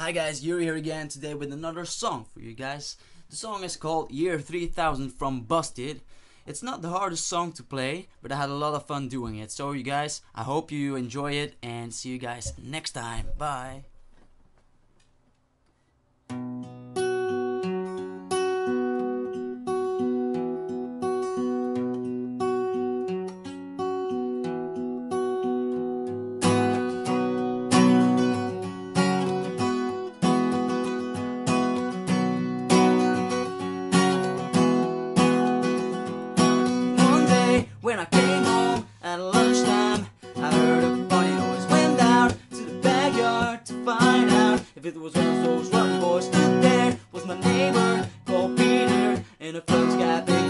Hi guys, Yuri here again today with another song for you guys. The song is called Year 3000 from Busted. It's not the hardest song to play, but I had a lot of fun doing it. So you guys, I hope you enjoy it and see you guys next time. Bye. When I came home at lunchtime, I heard a funny noise. Went down to the backyard to find out if it was one of those rotten boys stood there. Was my neighbor called Peter and a Phillips got Painter.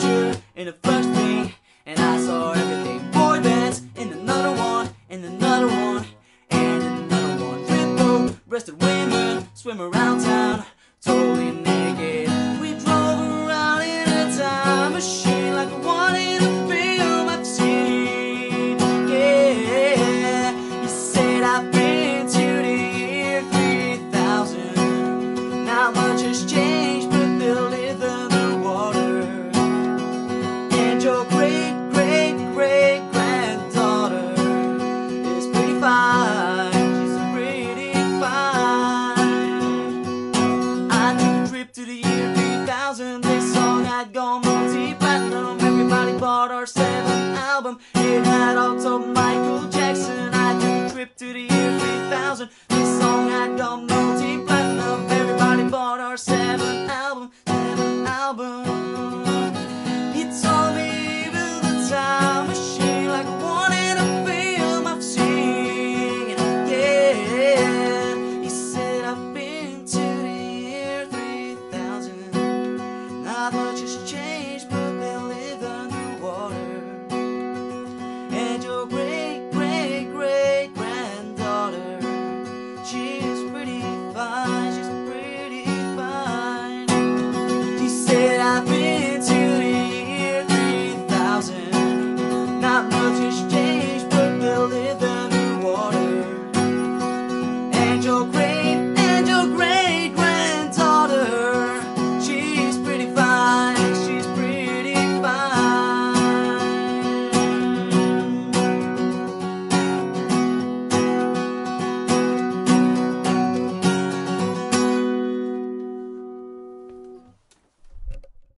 To in the first thing, and I saw everything. Boy bands in another one, in another one, and in another one. Triple breasted women swim around town, totally naked. We drove around in a time machine like one in a film I've seen. Yeah, you said I've been to the year 3000. Not much has changed, had gone multi-platinum. Everybody bought our seventh album. It had also Michael Jackson. I took a trip to the year 3000.